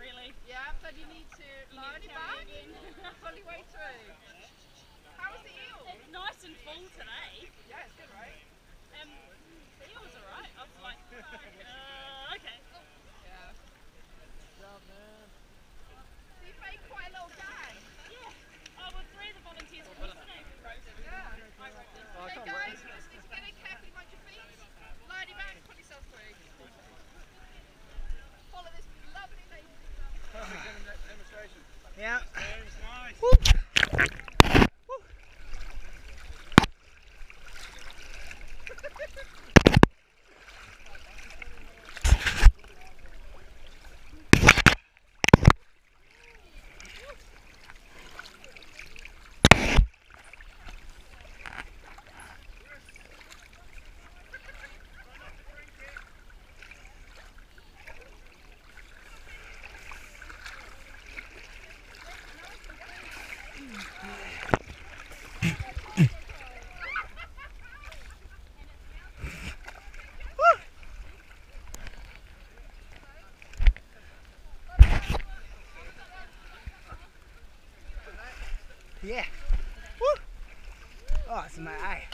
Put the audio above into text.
Really? Yeah, but you need to you line need to him your way through. Yeah. Woo. Oh, it's my eye.